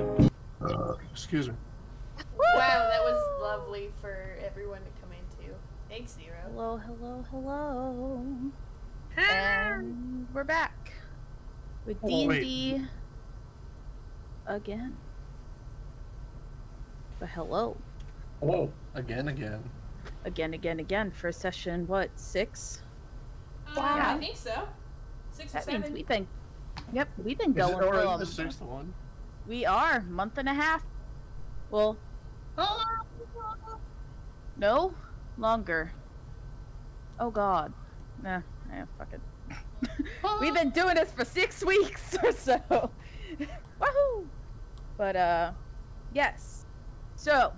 Uh, excuse me. Wow, that was lovely for everyone to come into. Thanks, Zero. Hello, hello, hello. And we're back with Oh, D and wait. D again. But hello, Hello. Again, again. again, again, again for a session what six? Uh, Wow. I think so. Six or That seven. means we've been, yep, we've been Is it going for already um, the sixth one? We are month and a half. Well, no, longer. Oh God, nah, nah, fuck it. We've been doing this for six weeks or so. Woohoo! But uh, yes. So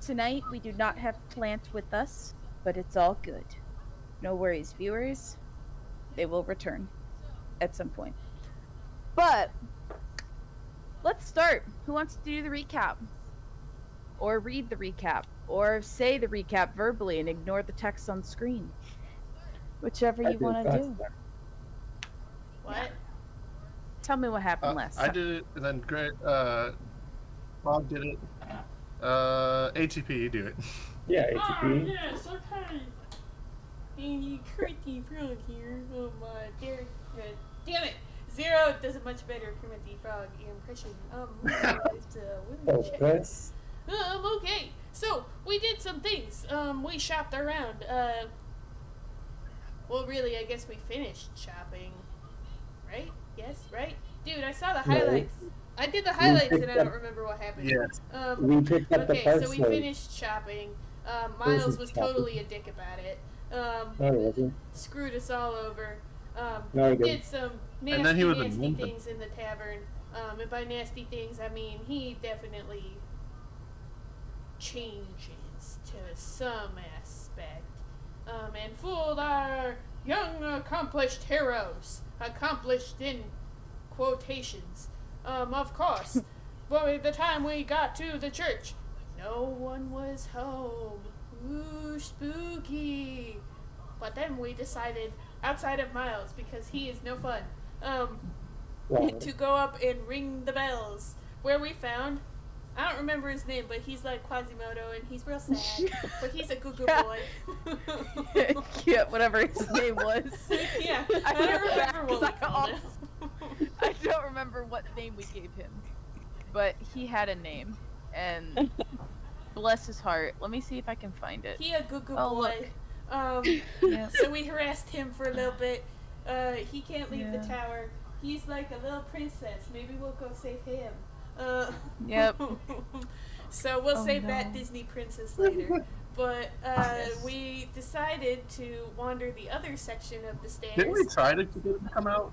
tonight we do not have Plant with us, but it's all good. No worries, viewers. They will return at some point. But let's start. Who wants to do the recap? Or read the recap? Or say the recap verbally and ignore the text on screen? Whichever I you want to do. What? Tell me what happened Uh, last I time. did it, and then Grant, uh, Bob did it. Uh, ATP, you do it. Yeah, Ah, ATP. yes, okay. And Kermit Frog here. Oh my, there. Uh, damn it! Zero does a much better Kermit the Frog impression. Um, it's, uh, Oh. Chris. Um, okay. So, we did some things. Um, we shopped around. Uh, well, really, I guess we finished shopping. Right? Yes, right? Dude, I saw the No. highlights. I did the highlights and I don't up- remember what happened. Yes. Um, We picked up the okay, so we finished shopping. Um, Miles was shopping? totally a dick about it. Um, No, he wasn't. screwed us all over. Um, No, he did didn't. Some And nasty, then he was nasty things in the tavern. Um, and by nasty things, I mean he definitely changes to some aspect. Um, and fooled our young, accomplished heroes. Accomplished in quotations. Um, of course. but by the time we got to the church, no one was home. Ooh, spooky. But then we decided, outside of Miles, because he is no fun, um, Wow. to go up and ring the bells. Where we found, I don't remember his name, but he's like Quasimodo and he's real sad. but he's a good, good boy. yeah, whatever his name was. yeah, I I don't remember that remember what 'cause we I called him. I don't remember what name we gave him, but he had a name, and bless his heart. Let me see if I can find it. he a good, good Oh, boy. Um, Yeah. so we harassed him for a little bit. Uh, he can't leave the tower. He's like a little princess. Maybe we'll go save him. Uh, Yep. so we'll Oh, save that. Disney princess later. But uh, Yes. we decided to wander the other section of the stairs. Didn't we try to get him to come out?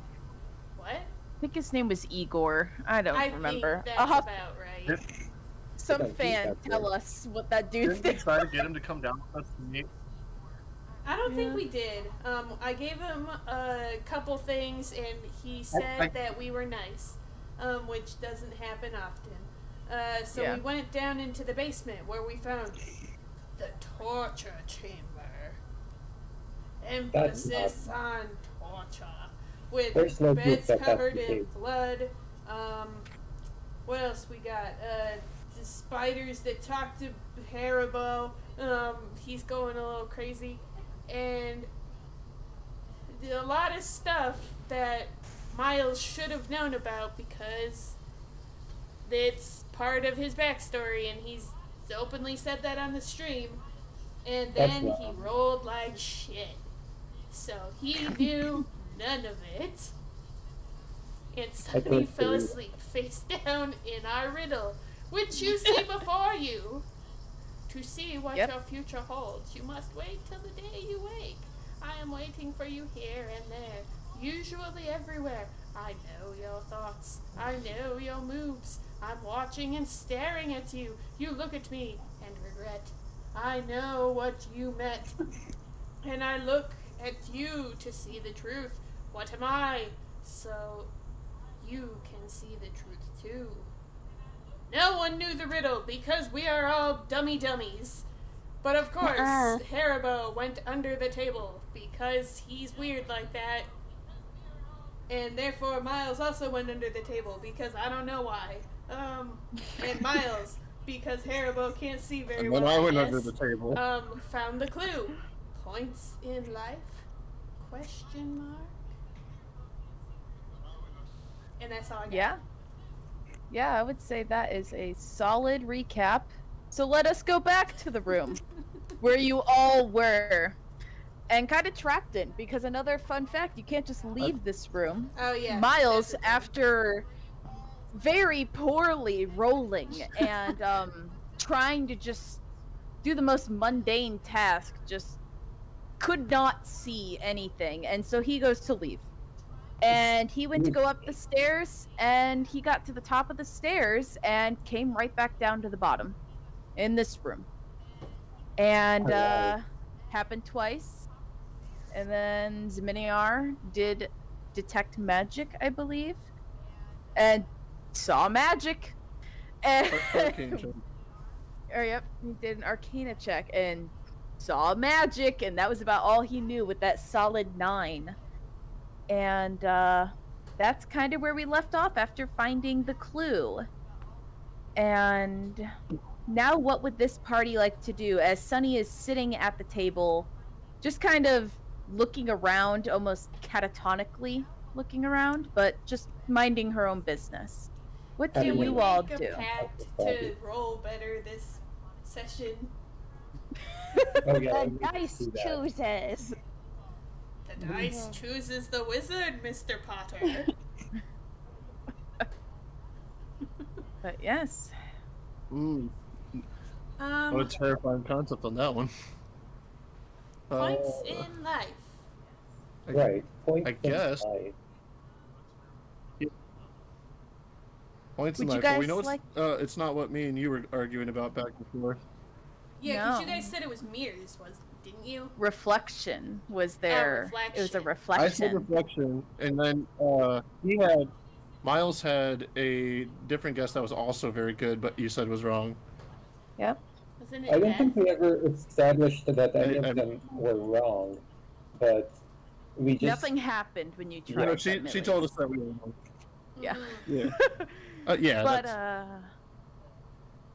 What? I think his name was Igor. I don't I remember. think I'll that's about right. Some fan tell right. us what that dude's Didn't we name. try to get him to come down with us to meet? I don't think we did. Um, I gave him a couple things, and he said I- that we were nice, um, which doesn't happen often. Uh, so Yeah. we went down into the basement where we found the torture chamber. Emphasis on torture, with no beds proof that that's covered in case. blood. Um, what else we got? Uh, the spiders that talk to Haribo. Um, he's going a little crazy, and a lot of stuff that Miles should have known about because it's part of his backstory, and he's openly said that on the stream. And then he rolled like shit. So he knew none of it. And suddenly fell asleep face down in our riddle, which you see before you. To see what Yep. your future holds, you must wait till the day you wake. I am waiting for you here and there, usually everywhere. I know your thoughts. I know your moves. I'm watching and staring at you. You look at me and regret. I know what you meant. And I look at you to see the truth. What am I? So you can see the truth too. No one knew the riddle because we are all dummy dummies. But of course, Uh-uh. Haribo went under the table because he's weird like that. And therefore, Miles also went under the table because I don't know why. Um, and Miles, because Haribo can't see very And well. then I went guess, under the table. Um, found the clue. Points in life? Question mark. And that's all I got. Yeah. Yeah, I would say that is a solid recap. So let us go back to the room where you all were and kind of trapped in because another fun fact, you can't just leave this room. Oh yeah. Miles, that's a thing. after very poorly rolling and um, trying to just do the most mundane task, just could not see anything. And so he goes to leave. And he went to go up the stairs, and he got to the top of the stairs and came right back down to the bottom in this room. And uh, happened twice. And then Zaminiar did detect magic, I believe, and saw magic. And Ar- Arcane check. or yep, he did an Arcana check and saw magic, and that was about all he knew with that solid nine. And uh, that's kind of where we left off after finding the clue. And now, what would this party like to do? As Sunny is sitting at the table, just kind of looking around, almost catatonically looking around, but just minding her own business. What do Can we you all make a do? pact to roll better this session? Oh, yeah, The dice do that. The chooses. Dice chooses the wizard, Mr. Potter. But yes, Ooh, what a Um, terrifying concept on that one. points Uh, in life. Right. Point I in guess. life. Points in Would you life. but we guys know it's, like- uh, it's not what me and you were arguing about back and forth. Yeah, because you guys said it was mirrors, was didn't you? reflection was there. it was a reflection. I said reflection. reflection, and then uh, he had Miles had a different guess that was also very good, but you said was wrong. Wasn't it I don't think we ever established that any I- I- of them were wrong, but we just Nothing happened when you tried. No, that, she she told us that we were wrong. yeah. Yeah, uh, yeah. but that's- uh,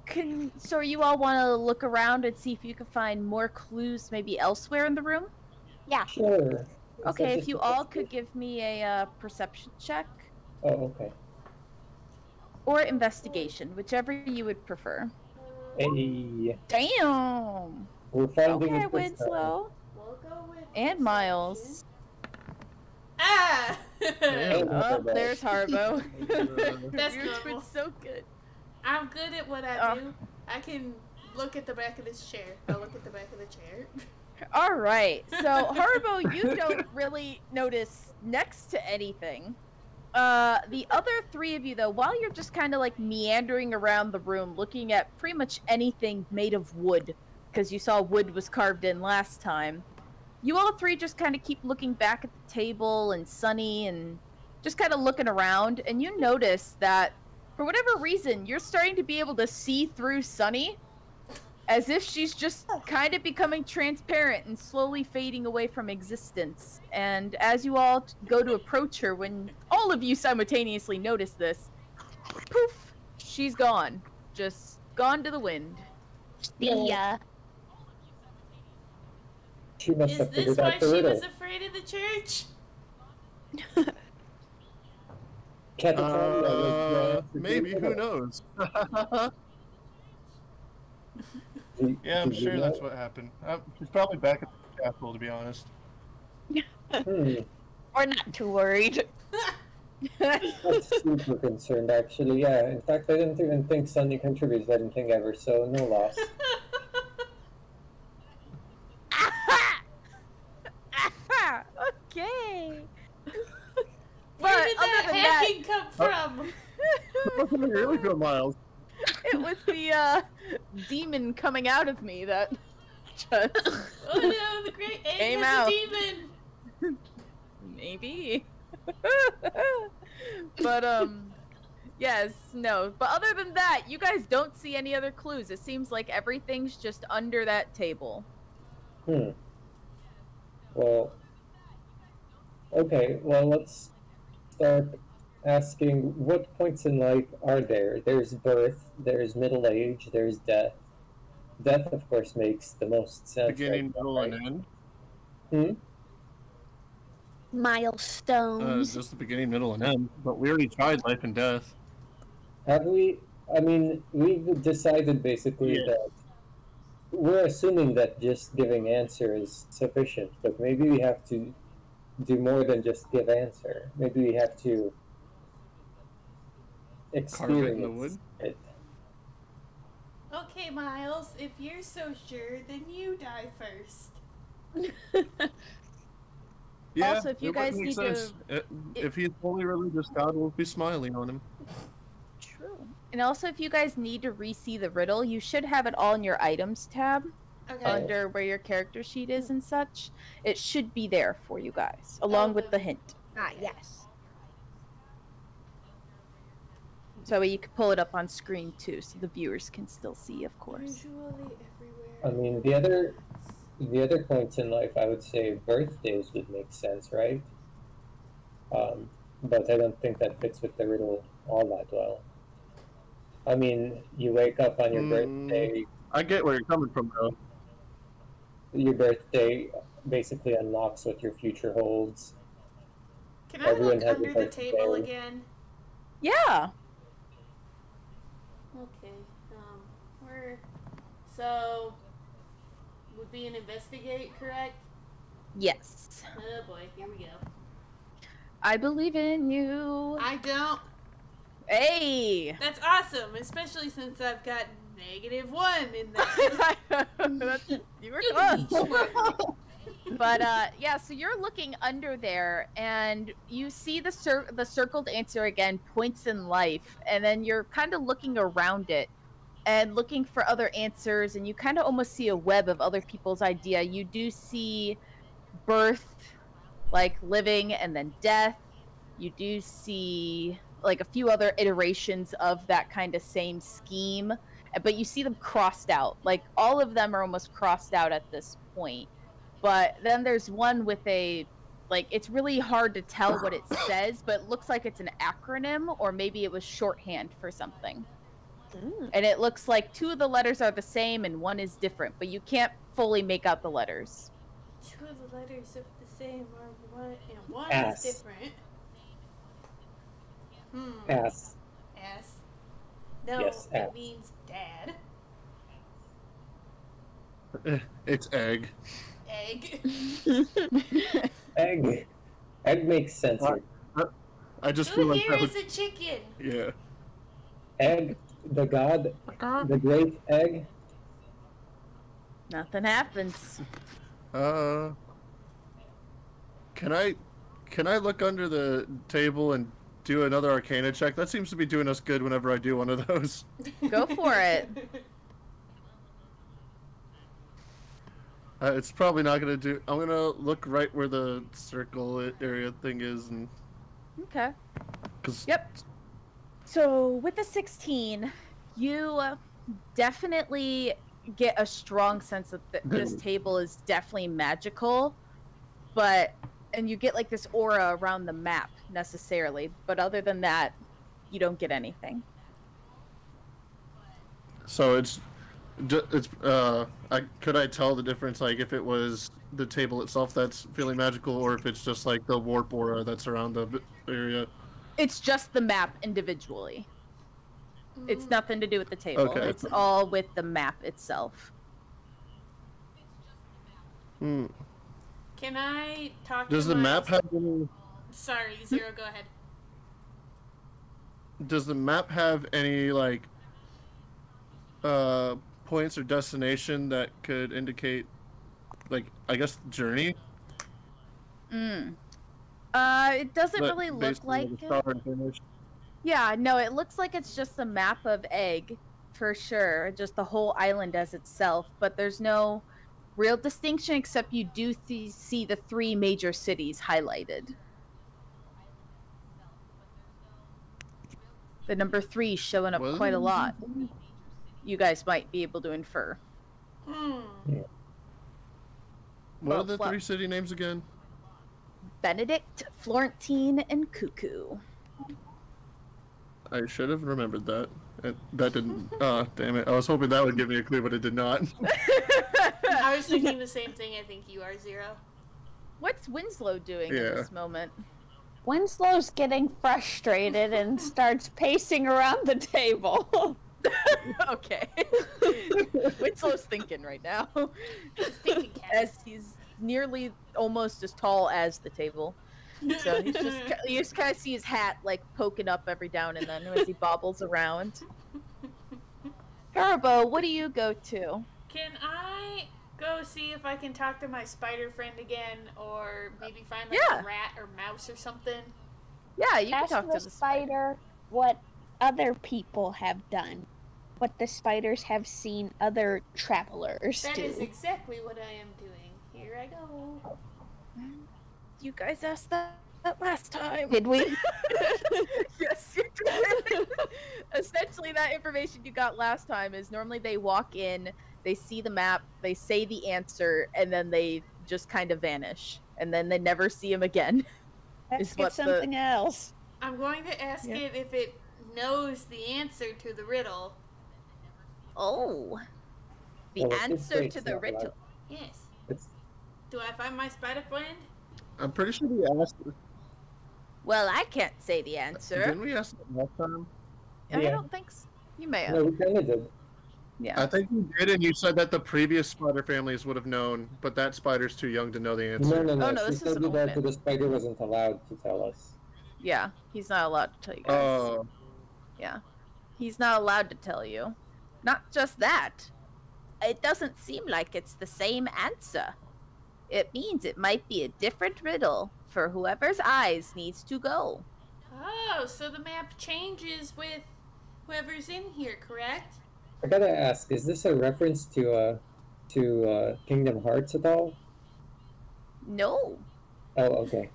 can so you all want to look around and see if you can find more clues, maybe elsewhere in the room? Yeah. sure. Okay, if you all could give me a uh, perception check Oh, okay. or investigation, whichever you would prefer. Hey, Damn. we're finding Okay, it. Winslow We'll go with and Miles. Ah! Damn. Oh, there's Harbo. That's Yours normal. was so good. I'm good at what I Oh. do. I can look at the back of this chair. I'll look at the back of the chair. All right. So, Harbo, you don't really notice next to anything. Uh, the other three of you, though, while you're just kind of like meandering around the room, looking at pretty much anything made of wood, because you saw wood was carved in last time, you all three just kind of keep looking back at the table and Sunny and just kind of looking around, and you notice that for whatever reason, you're starting to be able to see through Sunny as if she's just kind of becoming transparent and slowly fading away from existence. And as you all go to approach her, when all of you simultaneously notice this, poof, she's gone. Just gone to the wind. The uh, She must Is have this figured why out the she riddle. was afraid of the church? Catatonia was Uh, maybe. Who knows? Do- yeah, I'm sure know? that's what happened. Uh, she's probably back at the castle, to be honest. Hmm, we're not too worried. I'm super concerned, actually. Yeah, in fact, I didn't even think Sunny contributes anything ever, so no loss. okay. Where But did other that than that- hacking come from? Really good, Miles. it was the uh, demon coming out of me that just Oh no, the great egg Came out. a demon. maybe. but um, yes, no. But other than that, you guys don't see any other clues. It seems like everything's just under that table. Hmm. Well. Okay, well, let's start asking what points in life are there? There's birth, there's middle age, there's death. Death, of course, makes the most sense. Beginning, right? middle, and end. Hmm? Uh, Milestones. just the beginning, middle, and end. But we already tried life and death. Have we? I mean, we've decided basically Yeah. that we're assuming that just giving answer is sufficient, but maybe we have to do more than just give answer. Maybe we have to Carve it in the wood. it. Okay, Miles, if you're so sure, then you die first. Yeah, Also, if you guys make need to- sense. Uh, If he's fully religious, God will be smiling on him. True. And also, if you guys need to re-see the riddle, you should have it all in your items tab Okay. under where your character sheet is and such. It should be there for you guys, along with the hint. Ah, yes. So you can pull it up on screen too, so the viewers can still see, of course. Usually everywhere. I mean, the other the other points in life, I would say birthdays would make sense, right? Um, but I don't think that fits with the riddle all that well. I mean, you wake up on your Mm. birthday. I get where you're coming from, though. Your birthday basically unlocks what your future holds. Can I everyone look under the table again? Yeah. Okay. Um, we're so would be an investigate, correct? Yes. Oh boy, here we go. I believe in you. I don't. Hey. That's awesome, especially since I've got negative one in that. You were close. but uh yeah so you're looking under there and you see the cir- the circled answer again points in life and then you're kind of looking around it and looking for other answers and you kind of almost see a web of other people's idea. You do see birth like living and then death. You do see like a few other iterations of that kind of same scheme but you see them crossed out. Like all of them are almost crossed out at this point. But then there's one with a like it's really hard to tell what it says but it looks like it's an acronym or maybe it was shorthand for something Mm. and it looks like two of the letters are the same and one is different but you can't fully make out the letters Two of the letters are the same, or one and one Ass. is different. Hmm. Ass. Ass. No, Yes, it ass. means dad. Eh, It's egg. Egg. Egg. Egg makes sense. What? I just feel like here that would, a chicken? yeah. Egg, the god, the great egg. nothing happens Uh, can I, can I look under the table and do another Arcana check? That seems to be doing us good whenever I do one of those. Go for it. Uh, it's probably not gonna do. I'm gonna look right where the circle area thing is, and okay because Yep. So with the 16, you definitely get a strong sense that th- this table is definitely magical, but and you get like this aura around the map necessarily, but other than that, you don't get anything. So it's, it's. Uh, I could I tell the difference, like if it was the table itself that's feeling magical, or if it's just like the warp aura that's around the area. It's just the map individually. It's nothing to do with the table. Okay. It's all with the map itself. Hmm. Can I talk Does to the map have any? Sorry, Zero, go ahead. Does the map have any like uh points or destination that could indicate, like I guess journey? Mm. Uh, it doesn't but really look like it. Yeah, no, it looks like it's just a map of Egg for sure, just the whole island as itself, but there's no real distinction except you do th- see the three major cities highlighted. The number three showing up Well- quite a lot. You guys might be able to infer. Hmm. What Well, are the well- three city names again? Benedict, Florentine, and Cuckoo. I should have remembered that. It, that didn't. Uh, damn it! I was hoping that would give me a clue, but it did not. I was thinking the same thing. I think you are zero. What's Winslow doing Yeah. at this moment? Winslow's getting frustrated and starts pacing around the table. okay. Winslow's thinking right now. He's thinking cat. As he's nearly almost as tall as the table. So he's just you just kind of see his hat like poking up every down and then as he bobbles around. Garbo, what do you go to? Can I go see if I can talk to my spider friend again, or maybe find like Yeah. a rat or mouse or something? Yeah, you can talk the to the spider. spider what other people have done. What the spiders have seen other travelers That do. is exactly what I am doing. Here I go. You guys asked that, that last time. Did we? yes, you did. Essentially, that information you got last time is normally they walk in, they see the map, they say the answer, and then they just kind of vanish, and then they never see him again. Let's Is get what the- something else. I'm going to ask Yeah. it if it knows the answer to the riddle. Oh, the Well, answer to the riddle. allowed. Yes. It's Do I find my spider friend? I'm pretty sure we asked. Well, I can't say the answer. Didn't we ask that last time? I don't think so. You may have. no, we kind of did. Yeah. I think you did, and you said that the previous spider families would have known, but that spider's too young to know the answer. No, no, no. Oh, no, she this is told an you old that the spider wasn't allowed to tell us. Yeah. He's not allowed to tell you guys. Oh, Yeah. He's not allowed to tell you. Not just that. It doesn't seem like it's the same answer. It means it might be a different riddle for whoever's eyes needs to go. Oh, so the map changes with whoever's in here, correct? I gotta ask, is this a reference to uh to uh Kingdom Hearts at all? No. Oh, okay.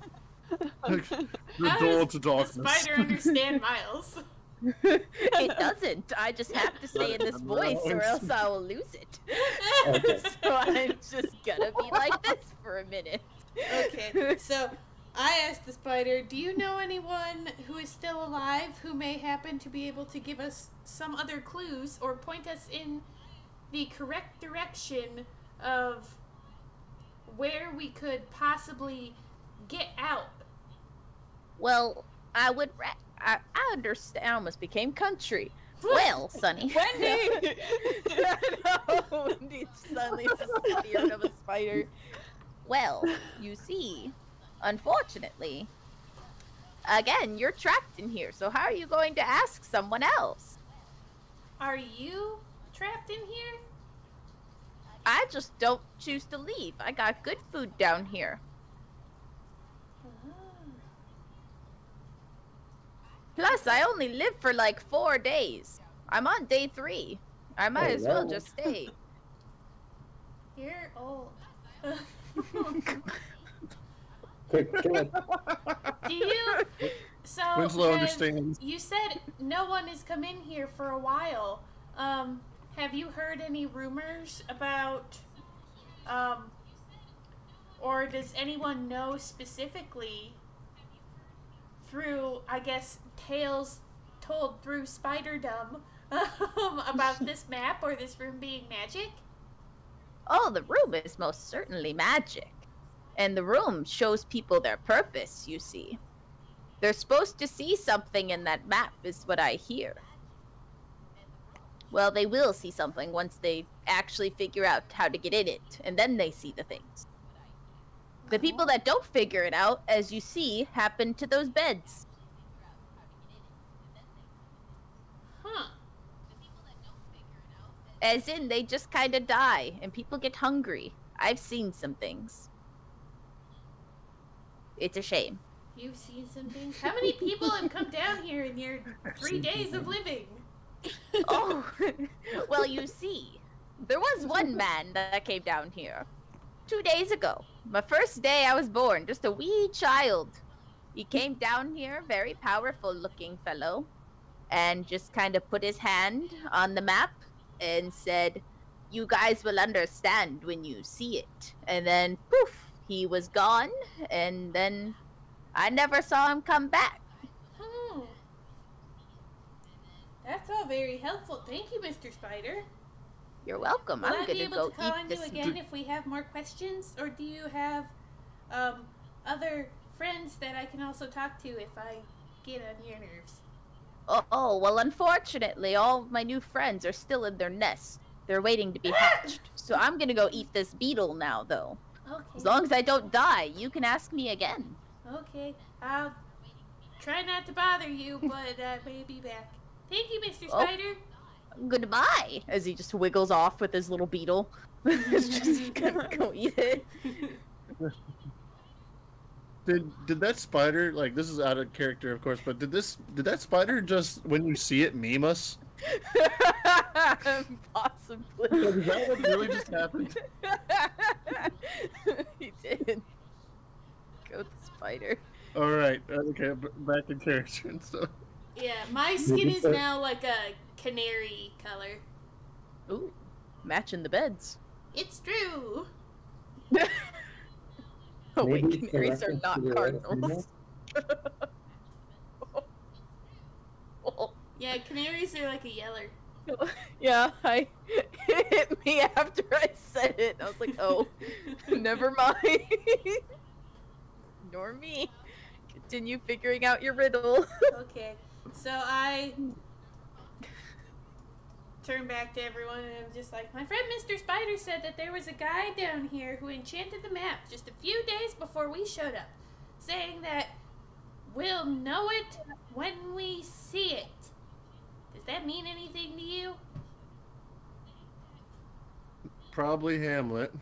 the door to The darkness. spider understand Miles. it doesn't. I just have to say in this voice or else I will lose it. Okay. so I'm just gonna be like this for a minute. Okay, so I asked the spider, Do you know anyone who is still alive who may happen to be able to give us some other clues or point us in the correct direction of where we could possibly get out? Well, I would. Ra- I, I understand. I almost became country. Well, Sunny. Wendy! no, Wendy suddenly is scared of a spider. Well, you see, unfortunately, again, you're trapped in here. So how are you going to ask someone else? Are you trapped in here? I just don't choose to leave. I got good food down here. Plus, I only live for like four days. I'm on day three. I might Oh, as well no. just stay. You're old. Quick, kill it. Do you? So Winslow understands. You said no one has come in here for a while. Um, have you heard any rumors about, um, or does anyone know specifically through, I guess, tales told through Spiderdom um, about this map or this room being magic? Oh, the room is most certainly magic. And the room shows people their purpose, you see. They're supposed to see something in that map, is what I hear. Well, they will see something once they actually figure out how to get in it, and then they see the things. The people that don't figure it out, as you see, happen to those beds. Huh. As in, they just kind of die, and people get hungry. I've seen some things. It's a shame. You've seen some things. How many people have come down here in your three days of living? oh, well, you see, there was one man that came down here two days ago. My first day I was born, just a wee child. He came down here, very powerful looking fellow, and just kind of put his hand on the map and said, You guys will understand when you see it. And then, poof, he was gone, and then I never saw him come back. Hmm. That's all very helpful. Thank you, Mr. Spider. You're welcome. Will I'm gonna able go to call eat on you this. again if we have more questions, or do you have um, other friends that I can also talk to if I get on your nerves? Oh, oh, well, unfortunately, all of my new friends are still in their nests. They're waiting to be hatched. So I'm gonna go eat this beetle now, though. Okay. As long as I don't die, you can ask me again. Okay. I'll try not to bother you, but I may be back. Thank you, Mr. Oh. Spider. Goodbye. As he just wiggles off with his little beetle. Just gonna go eat it. Did did that spider like this is out of character, of course, but did this did that spider just when you see it meme us? Possibly. Is that what really just happened? he did. Go the spider. All right, okay, back in character and stuff. Yeah, my skin is now like a canary color. Ooh, matching the beds. It's true. Oh wait, Maybe it's canaries are not to the Red cardinals. Yeah, canaries are like a yeller. yeah, I it hit me after I said it. I was like, oh, never mind. Nor me. Continue figuring out your riddle. Okay, so I turn back to everyone and I'm just like, my friend Mr. Spider said that there was a guy down here who enchanted the map just a few days before we showed up, saying that we'll know it when we see it. Does that mean anything to you? Probably Hamlet.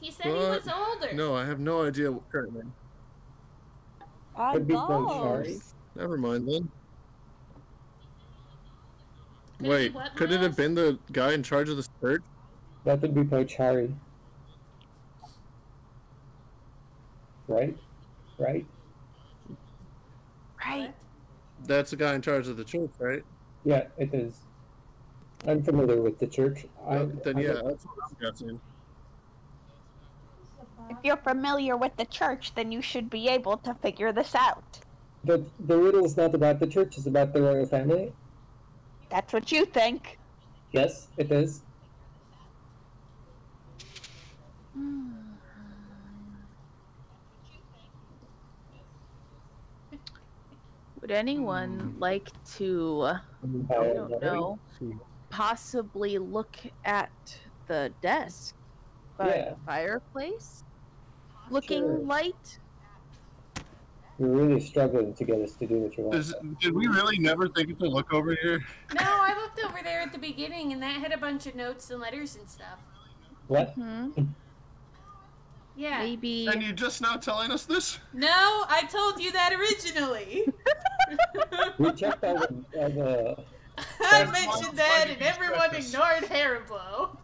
He said he was older. No, I have no idea currently. Could be Never mind then. Could Wait, what, could it have been the guy in charge of the search? That would be Pochari. Right? Right? Right. That's the guy in charge of the church, right? Yeah, it is. I'm familiar with the church. I, Uh, then I yeah, don't- that's what I'm guessing. If you're familiar with the church, then you should be able to figure this out. But the riddle's not about the church, it's about the royal family. That's what you think. Yes, it is. Would anyone like to, I don't know, possibly look at the desk by Yeah. the fireplace? Looking Sure. light? You're really struggling to get us to do what you want. Is, did we really never think to look over here? No, I looked over there at the beginning and that had a bunch of notes and letters and stuff. What? Hmm. Yeah. Maybe. And you're just now telling us this? No, I told you that originally. We checked all the, all the I mentioned that and everyone precious. ignored Haribo.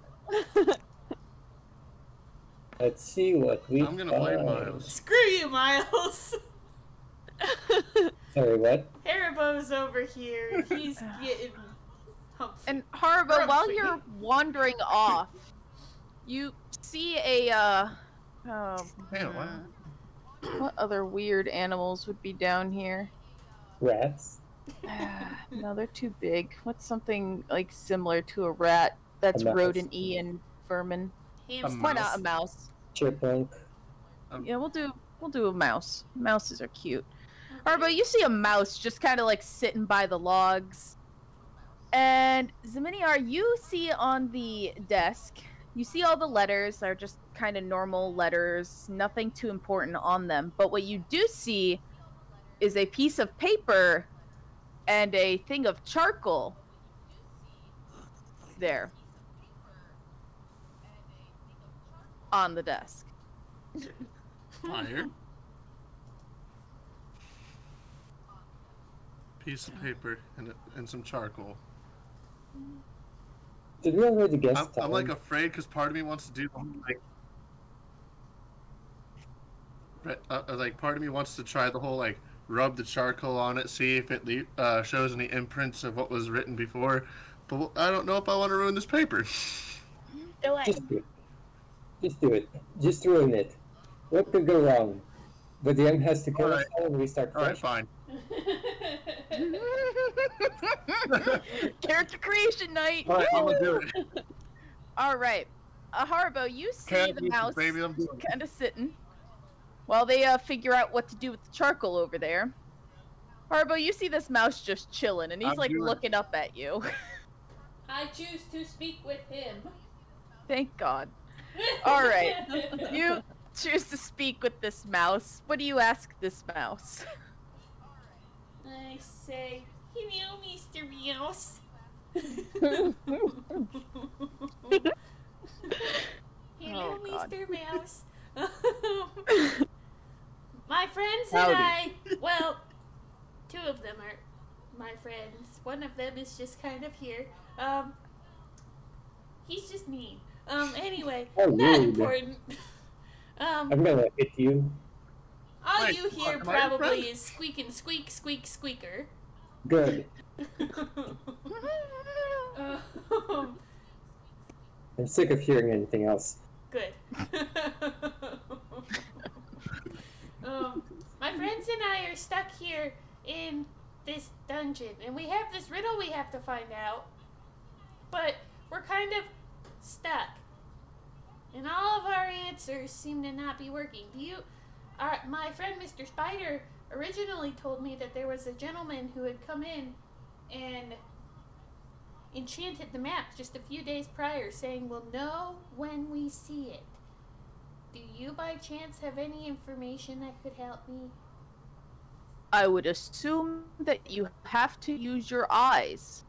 let's see what we I'm gonna blame find. Miles. Screw you, Miles. Sorry, what? Haribo's over here. He's getting humped. And Haribo, while you're wandering off, you see a uh oh, Yeah, what? what other weird animals would be down here? Rats? no, they're too big. What's something like similar to a rat that's A rodent e and vermin? Hamster. Why not a mouse? Chipmunk? Yeah, we'll do we'll do a mouse. Mouses are cute. Haribo, you see a mouse just kind of like sitting by the logs. And Zaminiar, you see on the desk, you see all the letters are just kind of normal letters, nothing too important on them. But what you do see is a piece of paper and a thing of charcoal there on the desk. Fire. Piece of paper and, and some charcoal. Did we already guess I'm, I'm like afraid because part of me wants to do like, uh, uh, like part of me wants to try the whole like rub the charcoal on it, see if it le- uh, shows any imprints of what was written before. But I don't know if I want to ruin this paper. Do it. Just do it. Just do it. Just ruin it. What could go wrong? But the end has to kill us Alright. and we start All right, fresh. fine. Character creation night. All right, I'm gonna do it. All right, uh, Haribo, you see Can't the mouse baby, I'm doing it. kind of sitting while they uh, figure out what to do with the charcoal over there. Haribo, you see this mouse just chilling, and he's I'm like doing looking up at you. I choose to speak with him. Thank God. All right, you choose to speak with this mouse. What do you ask this mouse? I say, hello, Mr. Mouse. hello, Oh, Mr. Mouse. my friends Howdy. and I, well, two of them are my friends. One of them is just kind of here. Um, he's just mean. Um, anyway, Oh, not rude. important. Um, I'm gonna hit you. All Wait, you hear am probably is squeak and squeak, squeak, squeaker. Good. um, I'm sick of hearing anything else. Good. um, my friends and I are stuck here in this dungeon, and we have this riddle we have to find out. But we're kind of stuck, and all of our answers seem to not be working. Do you? Our, my friend Mr. Spider originally told me that there was a gentleman who had come in and enchanted the map just a few days prior, saying we'll know when we see it. Do you by chance have any information that could help me? I would assume that you have to use your eyes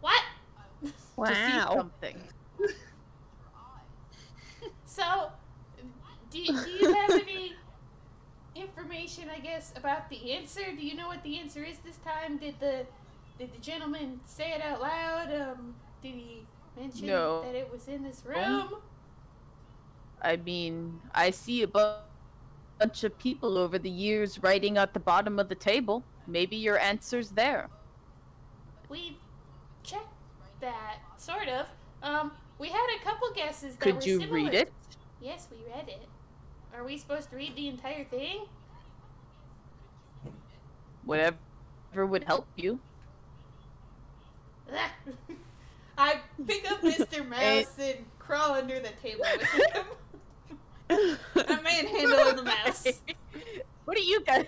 What? to see Wow. something. So, do, do you have any information, I guess, about the answer? Do you know what the answer is this time? Did the did the gentleman say it out loud? Um, did he mention No. that it was in this room? I mean, I see a bunch of people over the years writing at the bottom of the table. Maybe your answer's there. We checked that, sort of. Um, we had a couple guesses that Could were you read it? Yes, we read it. Are we supposed to read the entire thing? Whatever would help you. I pick up Mr. Mouse and crawl under the table with him. I'm manhandling the mouse. What are you guys?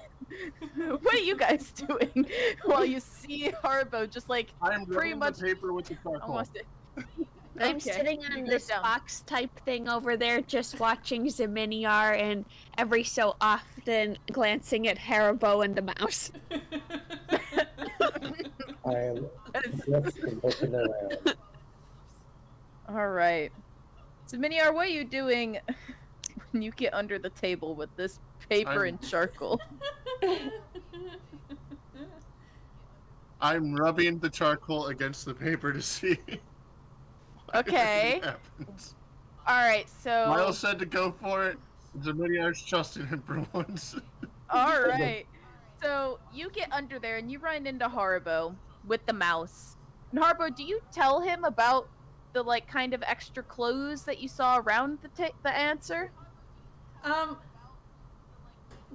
What are you guys doing while you see Harbo just like I'm Pretty pretty much- much paper with the charcoal. almost? I'm Okay, sitting on this down. box type thing over there, just watching Zaminiar and every so often glancing at Haribo and the mouse. I am looking around. All right. So, Miniar, what are you doing when you get under the table with this paper I'm- and charcoal? I'm rubbing the charcoal against the paper to see. What Okay. All right. So. Miles said to go for it. Zaminiar's trusting him for once. All right. So you get under there and you run into Haribo with the mouse. And Haribo, do you tell him about the like kind of extra clothes that you saw around the ta- the answer? um,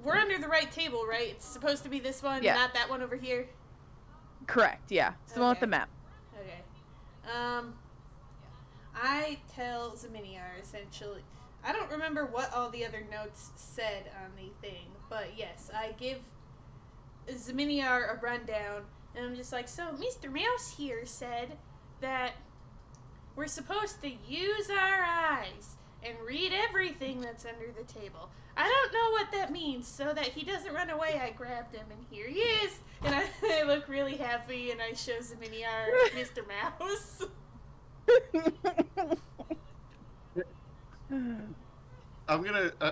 we're under the right table, right? It's supposed to be this one, Yeah. not that one over here. Correct. Yeah. It's the one with the map. Okay. Um, I tell Zaminiar essentially. I don't remember what all the other notes said on the thing, but yes, I give Zaminiar a rundown, and I'm just like, so Mr. Mouse here said that we're supposed to use our eyes and read everything that's under the table. I don't know what that means, so that he doesn't run away, I grabbed him, and here he is. And I, I look really happy, and I show Zaminiar Mr. Mouse. I'm gonna. Uh,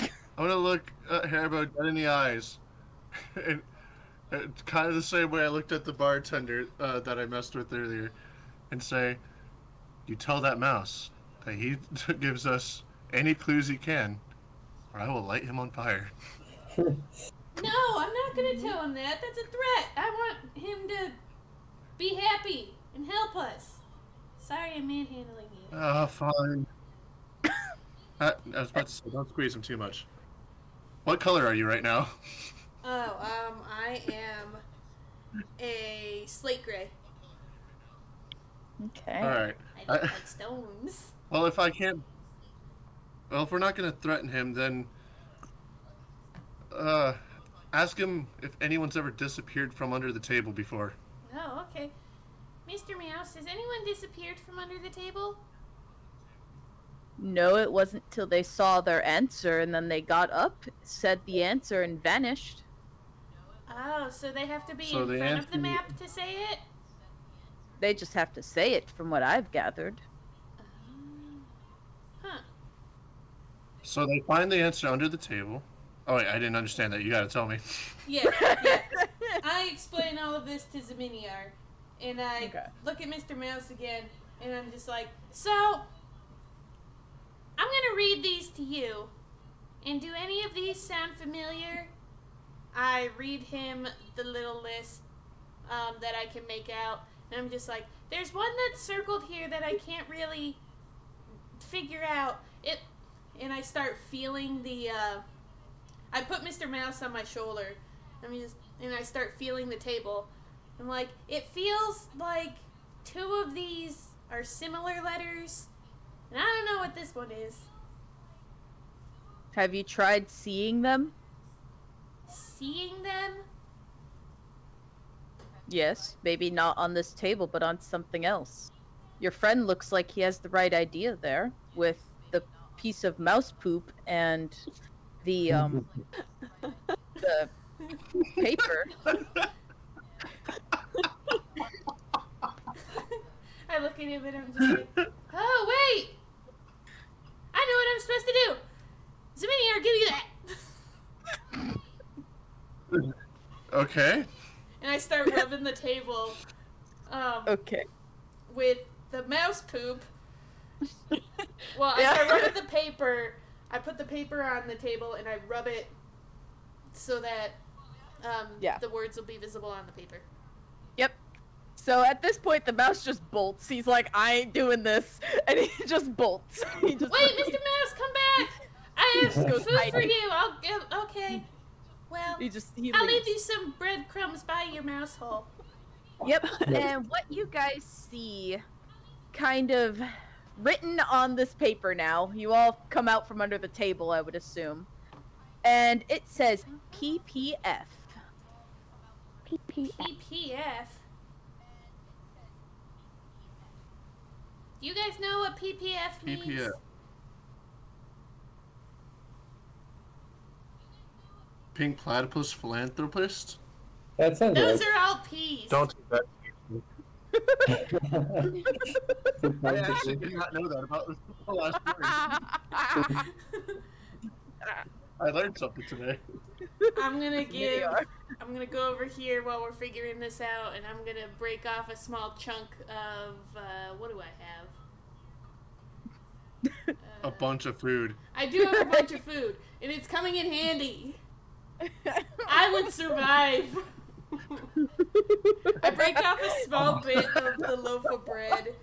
I'm gonna look at Haribo dead in the eyes, and uh, kind of the same way I looked at the bartender uh, that I messed with earlier, and say, "You tell that mouse that he gives us any clues he can, or I will light him on fire." No, I'm not gonna tell him that. That's a threat. I want him to be happy and help us. Sorry, I'm manhandling you. Ah, fine. Uh, I was about to say, don't squeeze him too much. What color are you right now? Oh, um, I am a slate gray. Okay. All right. I don't I- like stones. Well, if I can't, well, if we're not gonna threaten him, then uh, ask him if anyone's ever disappeared from under the table before. Oh, okay. Mr. Mouse, has anyone disappeared from under the table? No, it wasn't till they saw their answer and then they got up, said the answer, and vanished. Oh, so they have to be So in the front of the map to say it? They just have to say it, from what I've gathered. Oh. Huh. So they find the answer under the table. Oh wait, I didn't understand that. You gotta tell me. Yeah, yeah. I explain all of this to Zaminiar, and I Okay. look at Mr. Mouse again, and I'm just like, so, I'm gonna read these to you. And do any of these sound familiar? I read him the little list um, that I can make out, and I'm just like, there's one that's circled here that I can't really figure out. It, and I start feeling the. Uh, I put Mr. Mouse on my shoulder. Just, and I start feeling the table. I'm like, it feels like two of these are similar letters, and I don't know what this one is. Have you tried seeing them? Seeing them? Yes, maybe not on this table, but on something else. Your friend looks like he has the right idea there, with the piece of mouse poop and the um the paper. I look at him and I'm just like, oh wait, I know what I'm supposed to do. Zamini, I'll give you that. Okay. And I start rubbing the table, um, Okay. with the mouse poop. Well, I Yeah. start rubbing the paper. I put the paper on the table and I rub it so that um, Yeah. the words will be visible on the paper. Yep. So at this point, the mouse just bolts. He's like, "I ain't doing this," and he just bolts. He just Wait, Mr. Mouse, come back! I have Just goes food for you. I'll give. Okay. Well, He just he I'll leaves. leave you some breadcrumbs by your mouse hole. Yep. And what you guys see, kind of written on this paper now, you all come out from under the table, I would assume. And it says PPF. PP. PPF. Do you guys know what PPF means? PPF. Pink platypus philanthropist. That sounds Those right. are all P's. Don't do that. I That's actually did not know that about the last word. I learned something today. I'm gonna give. I'm gonna go over here while we're figuring this out, and I'm gonna break off a small chunk of uh, what do I have? A Uh, bunch of food. I do have a bunch of food, and it's coming in handy. I would survive. I break off a small bit of the loaf of bread,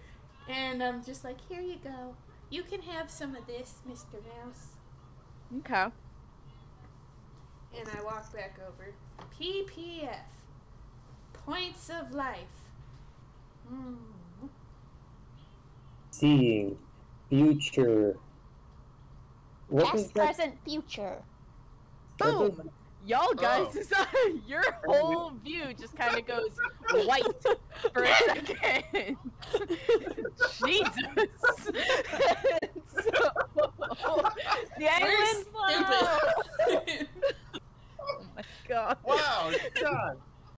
and I'm just like, here you go. You can have some of this, Mr. Mouse. okay. And I walk back over. PPF. Points of life. Hmm. Seeing future. What is Past, present, future. Boom. Y'all guys, Oh. decide your whole view just kind of goes white for a second. Jesus. so, the We're island. stupid. My god. Wow, God.